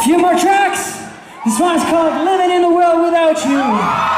A few more tracks. This one's called Living in the World Without You.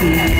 Yeah.